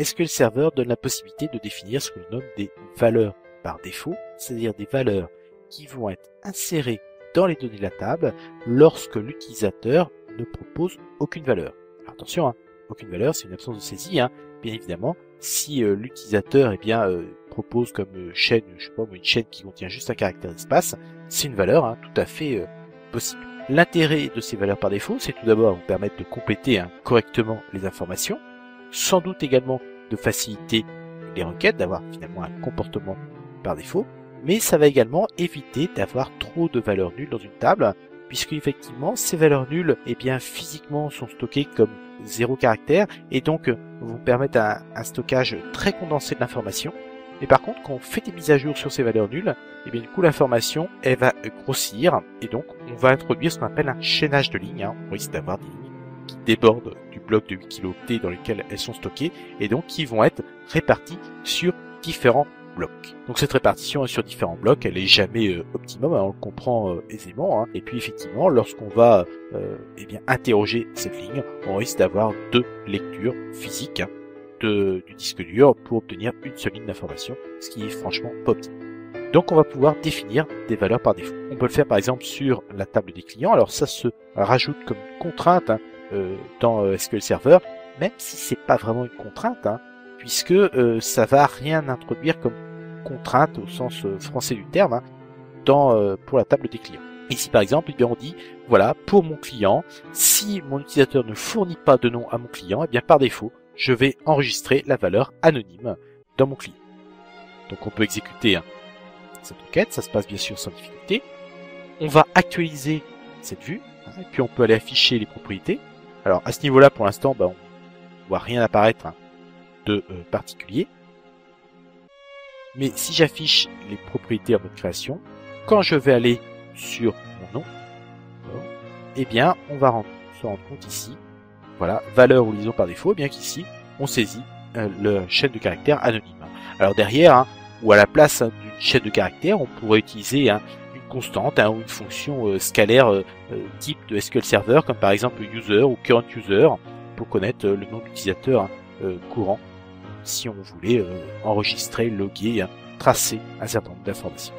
SQL Server donne la possibilité de définir ce que l'on nomme des valeurs par défaut, c'est-à-dire des valeurs qui vont être insérées dans les données de la table lorsque l'utilisateur ne propose aucune valeur? attention, hein, aucune valeur, c'est une absence de saisie, hein, bien évidemment. Si euh, l'utilisateur eh bien euh, propose comme euh, chaîne, je sais pas, une chaîne qui contient juste un caractère d'espace, c'est une valeur hein, tout à fait possible. L'intérêt de ces valeurs par défaut, c'est tout d'abord vous permettre de compléter hein, correctement les informations, sans doute également de faciliter les requêtes, d'avoir finalement un comportement par défaut, mais ça va également éviter d'avoir trop de valeurs nulles dans une table, puisque effectivement ces valeurs nulles, eh bien physiquement sont stockées comme zéro caractère et donc vous permettent un, stockage très condensé de l'information. Mais par contre, quand on fait des mises à jour sur ces valeurs nulles, et eh bien du coup l'information elle va grossir et donc on va introduire ce qu'on appelle un chaînage de lignes. Hein. On risque d'avoir des lignes qui débordent du bloc de 8 kilooctets dans lesquels elles sont stockées et donc qui vont être réparties sur différents blocs. Donc cette répartition sur différents blocs, elle est jamais euh, optimum, hein, on le comprend euh, aisément. Hein. Et puis effectivement, lorsqu'on va euh, eh bien interroger cette ligne, on risque d'avoir deux lectures physiques de, du disque dur pour obtenir une seule ligne d'information, ce qui est franchement pas optimal. Donc on va pouvoir définir des valeurs par défaut. On peut le faire par exemple sur la table des clients. Alors ça se rajoute comme contrainte hein, dans euh, SQL Server, même si c'est pas vraiment une contrainte, hein, puisque euh, ça va rien introduire comme contrainte au sens français du terme hein, dans, pour la table des clients. Ici par exemple, eh bien, on dit voilà pour mon client, si mon utilisateur ne fournit pas de nom à mon client, eh bien par défaut, je vais enregistrer la valeur anonyme dans mon client. Donc on peut exécuter hein, cette requête, ça se passe bien sûr sans difficulté. On va actualiser cette vue, hein, et puis on peut aller afficher les propriétés. Alors à ce niveau-là, pour l'instant, bah, on voit rien apparaître hein, de euh, particulier. Mais si j'affiche les propriétés en mode création, quand je vais aller sur mon nom, eh bien, on va se rendre compte ici, voilà, valeur ou liaison par défaut, bien qu'ici, on saisit euh, le chaîne de caractère anonyme. Alors derrière, hein, ou à la place hein, chaîne de caractère, on pourrait utiliser hein, une constante ou une fonction euh, scalaire euh, type de SQL Server, comme par exemple user ou current user, pour connaître le nom d'utilisateur courant, si on voulait enregistrer, loguer, tracer un certain nombre d'informations.